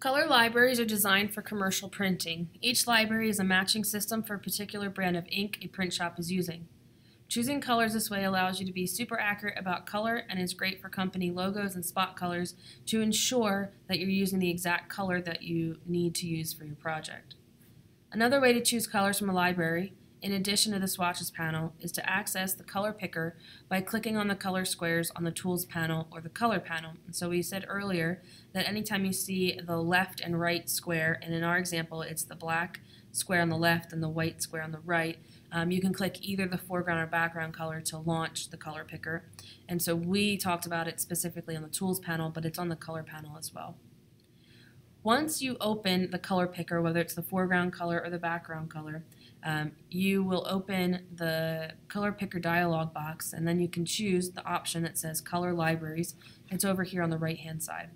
Color libraries are designed for commercial printing. Each library is a matching system for a particular brand of ink a print shop is using. Choosing colors this way allows you to be super accurate about color and is great for company logos and spot colors to ensure that you're using the exact color that you need to use for your project. Another way to choose colors from a library in addition to the swatches panel, is to access the color picker by clicking on the color squares on the tools panel or the color panel. And so we said earlier that anytime you see the left and right square, and in our example it's the black square on the left and the white square on the right, um, you can click either the foreground or background color to launch the color picker. And so we talked about it specifically on the tools panel, but it's on the color panel as well. Once you open the color picker, whether it's the foreground color or the background color, um, you will open the color picker dialog box and then you can choose the option that says color libraries. It's over here on the right hand side.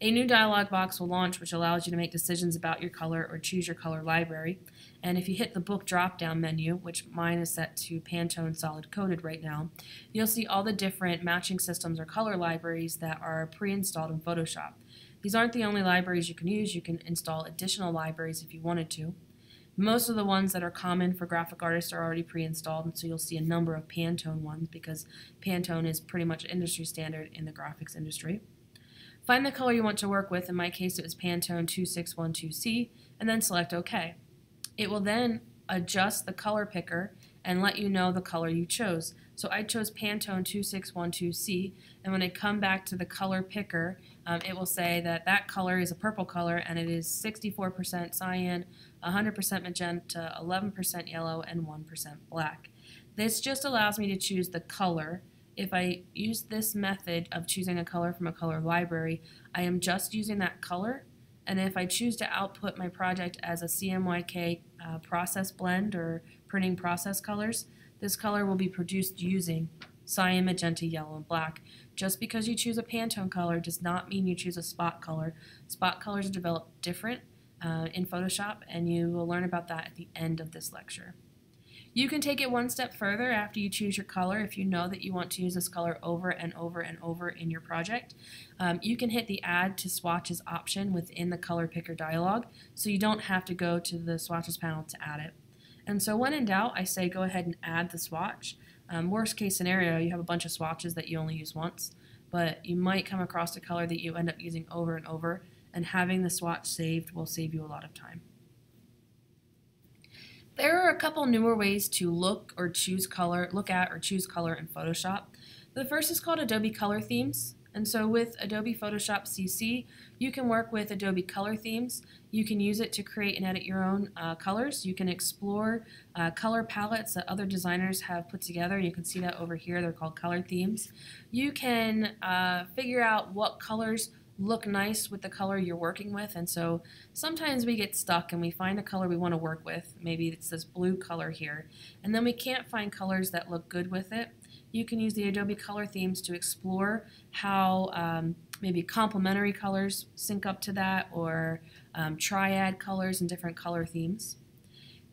A new dialog box will launch which allows you to make decisions about your color or choose your color library. And if you hit the book drop down menu, which mine is set to Pantone solid coated right now, you'll see all the different matching systems or color libraries that are pre-installed in Photoshop. These aren't the only libraries you can use. You can install additional libraries if you wanted to. Most of the ones that are common for graphic artists are already pre-installed, so you'll see a number of Pantone ones because Pantone is pretty much industry standard in the graphics industry. Find the color you want to work with. In my case, it was Pantone 2612C, and then select OK. It will then adjust the color picker and let you know the color you chose. So I chose Pantone 2612C, and when I come back to the color picker, um, it will say that that color is a purple color and it is 64% cyan, 100% magenta, 11% yellow, and 1% black. This just allows me to choose the color. If I use this method of choosing a color from a color library, I am just using that color. And if I choose to output my project as a CMYK uh, process blend or printing process colors, this color will be produced using cyan, magenta, yellow, and black. Just because you choose a Pantone color does not mean you choose a spot color. Spot colors are developed different uh, in Photoshop, and you will learn about that at the end of this lecture. You can take it one step further after you choose your color if you know that you want to use this color over and over and over in your project. Um, you can hit the Add to Swatches option within the Color Picker dialog, so you don't have to go to the Swatches panel to add it. And so when in doubt, I say go ahead and add the swatch. Um, worst case scenario, you have a bunch of swatches that you only use once, but you might come across a color that you end up using over and over, and having the swatch saved will save you a lot of time. There are a couple newer ways to look or choose color, look at or choose color in Photoshop. The first is called Adobe Color Themes. And so with Adobe Photoshop CC, you can work with Adobe Color Themes. You can use it to create and edit your own uh, colors. You can explore uh, color palettes that other designers have put together. You can see that over here. They're called color themes. You can uh, figure out what colors look nice with the color you're working with. And so sometimes we get stuck and we find a color we want to work with. Maybe it's this blue color here. And then we can't find colors that look good with it. You can use the Adobe Color Themes to explore how um, maybe complementary colors sync up to that or um, triad colors and different color themes.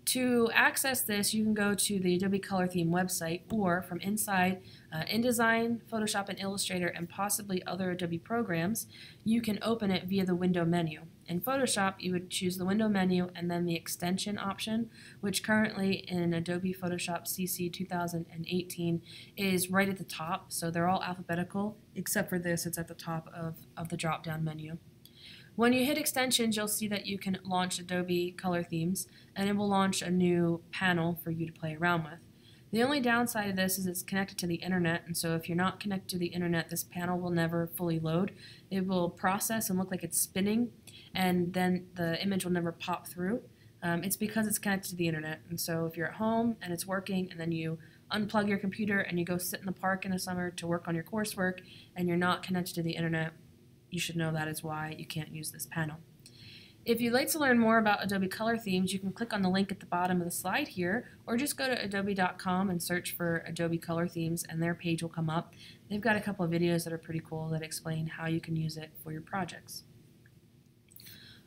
To access this, you can go to the Adobe Color Theme website or from inside uh, InDesign, Photoshop, and Illustrator, and possibly other Adobe programs, you can open it via the window menu. In Photoshop, you would choose the window menu and then the extension option, which currently in Adobe Photoshop CC 2018 is right at the top. So they're all alphabetical, except for this, it's at the top of, of the drop-down menu. When you hit extensions, you'll see that you can launch Adobe Color Themes, and it will launch a new panel for you to play around with. The only downside of this is it's connected to the internet, and so if you're not connected to the internet, this panel will never fully load. It will process and look like it's spinning, and then the image will never pop through. Um, it's because it's connected to the internet, and so if you're at home and it's working, and then you unplug your computer and you go sit in the park in the summer to work on your coursework, and you're not connected to the internet, you should know that is why you can't use this panel. If you'd like to learn more about Adobe Color Themes, you can click on the link at the bottom of the slide here, or just go to adobe.com and search for Adobe Color Themes, and their page will come up. They've got a couple of videos that are pretty cool that explain how you can use it for your projects.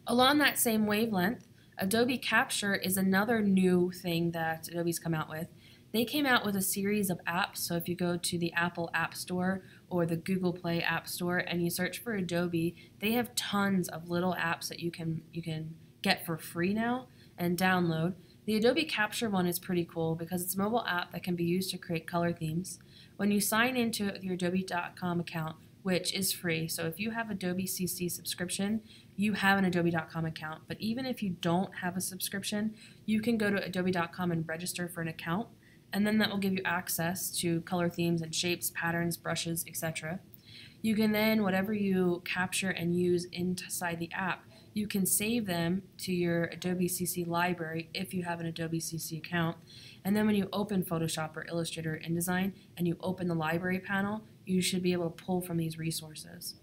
Along that same wavelength, Adobe Capture is another new thing that Adobe's come out with. They came out with a series of apps. So if you go to the Apple App Store or the Google Play App Store and you search for Adobe, they have tons of little apps that you can you can get for free now and download. The Adobe Capture one is pretty cool because it's a mobile app that can be used to create color themes. When you sign into it with your adobe.com account, which is free, so if you have Adobe CC subscription, you have an adobe.com account. But even if you don't have a subscription, you can go to adobe.com and register for an account, and then that will give you access to color themes and shapes, patterns, brushes, etc. You can then, whatever you capture and use inside the app, you can save them to your Adobe CC library if you have an Adobe CC account. And then when you open Photoshop or Illustrator or InDesign and you open the library panel, you should be able to pull from these resources.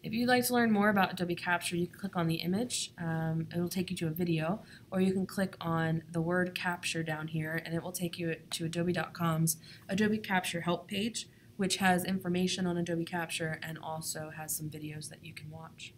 If you'd like to learn more about Adobe Capture, you can click on the image. Um, it will take you to a video, or you can click on the word capture down here, and it will take you to Adobe.com's Adobe Capture help page, which has information on Adobe Capture and also has some videos that you can watch.